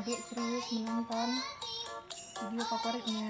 adik serius menonton video favoritnya.